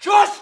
Just